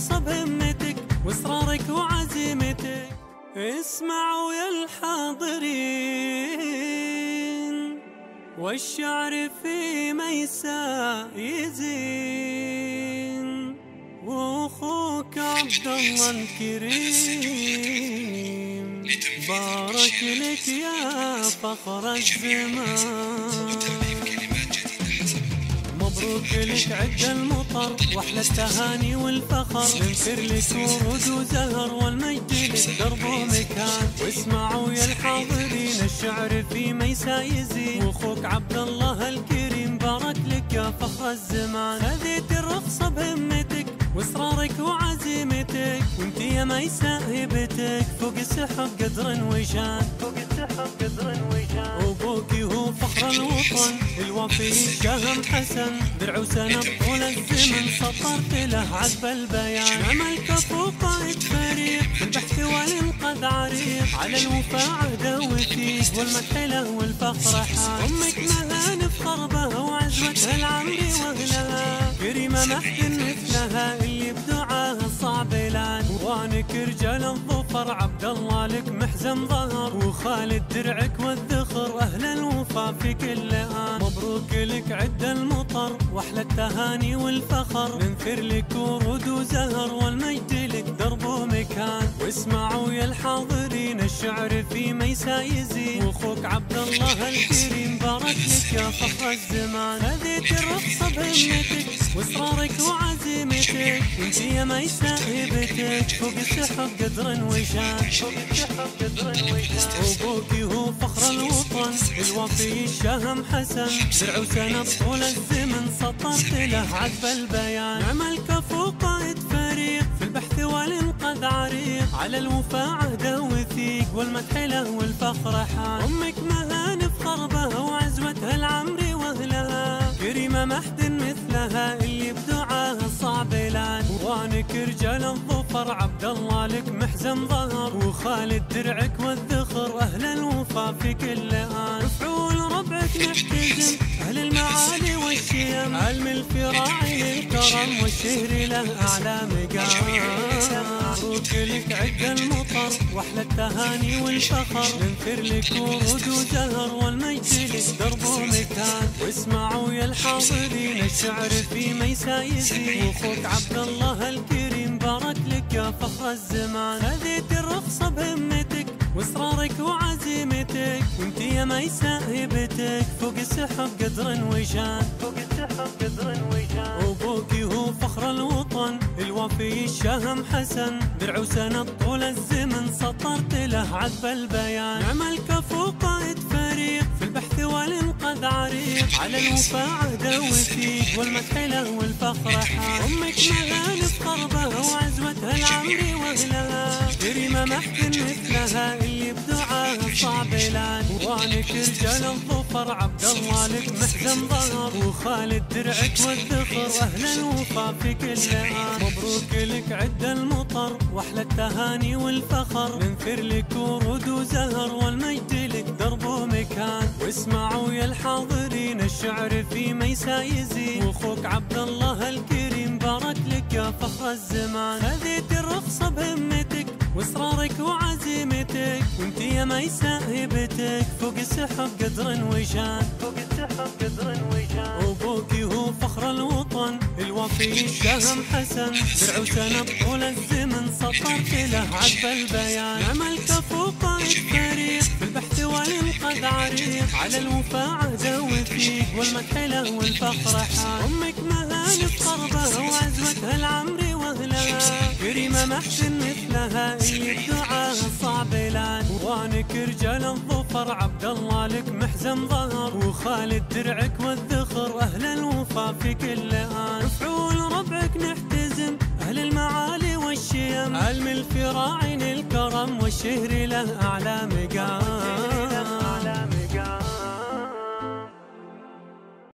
الرخصة بهمتك وإصرارك وعزيمتك. اسمعوا يا الحاضرين. والشعر في ميسا يزين. وأخوك عبد الله الكريم. بارك لك يا فخر الزمان. مبروك لك عد المطر واحلى التهاني والفخر. ننثر لك ورود وزهر والمجد لك درب ومكان. واسمعوا يا الحاضرين الشعر في ميسا يزين وأخوك عبد الله الكريم بارك لك يا فخر الزمان. هذيت الرخصة بهمتك وإصرارك وعزيمتك. وأنت يا ميسا هبتك فوق السحب قدر وشان فوق السحب قدر وشان الوطن الوفي الشهم حسن درع وسند طول الزمن سطرت له عذب البيان عملك فوق قائد فريق البحث والانقاذ عريق على الوفاء عهده وثيق والمدح له والفخر حال أمك مهان فخر بها وعزوتها العمري واهلها كريمه محد مثلها اللي رجال الظفر عبد الله لك محزن ظهر وخالد درعك والذخر أهل الوفا في كل آن. مبروك لك عد المطر وأحلى التهاني والفخر. ننثر لك ورود وزهر والمجد لك درب ومكان. واسمعوا يا الحاضرين الشعر في ميسا يزين. وأخوك عبد الله الكريم بارك لك يا فخر الزمان. هذيت الرخصة بهمتك واصرارك وعزيمتك وانت يا ميسا هبتك فوق السحب قدر وشان وابوك هو فخر الوطن الوفي الشهم حسن. درع وسند طول الزمن سطرت له عذب البيان. عملك فوق قائد فريق في البحث والانقاذ عريق. على الوفاء عهده وثيق والمدح له والفخر حال أمك مهان فخر بها وعزوتها العمري وأهلها. كريمة محد مثلها اللي بدعاها صعب الان وانك رجال الظفر عبد الله لك محزن ظهر. وخالد درعك والذخر أهل الوفا في كل آن. مفعول ربعك نحتزم أهل المعالي والشيم. علم الفراعي للكرم والشهر له أعلى مقام. مبروك لك عد المطر. واحلى التهاني والفخر ننثر لك ورود وزهر والمجد. لك درب ومكان واسمعوا يا الحاضرين. الشعر في ميسا يزين واخوك عبد الله الكريم. بارك لك يا فخر الزمان. هذيت الرخصة بهمتك. وإصرارك وعزيمتك. وانت يا ميسا هبتك فوق السحب قدر وشان فوق وابوك هو فخر الوطن الشهم حسن. درع وسند طول الزمن سطرت له عذب البيان. عملك فوق والانقاذ عريق على الوفاء عهده والمدح له والفخر حال أمك مهان فخر بها وعزوتها العمري واهلها كريمه محد مثلها اللي بدعاها صعب الان وانك رجال الظفر عبد الله لك محزن ظهر وخالد درعك والذخر أهل الوفا في كل آن. مبروك واحلى التهاني والفخر. ننثر لك ورود وزهر والمجد لك درب ومكان. واسمعوا يا الحاضرين الشعر في ميسا يزين وأخوك عبد الله الكريم بارك لك يا فخر الزمان. هذيت الرخصة بهمتك وإصرارك وعزيمتك. وانت يا ميسا هبتك فوق السحب قدر وشان فوق السحب قدر وشان وأبوك هو الوفي الشهم حسن. درع وسند طول الزمن سطرت له عذب البيان. عملك فوق قائد فريق في البحث والانقاذ عريق. على الوفاء عهده وثيق والمدح له والفخر حال أمك مهان فخر بها وعزوتها العمري واهلها كريمه محسن مثلها. اللي بدعاها الان وانك رجال الظفر عبد الله لك محزن ظهر. وخالد درعك والذخر أهل الوفا في كل آن. مفعول ربعك نحتزم أهل المعالي والشيم. علم الفراعين الكرم والشهر له أعلى مقام.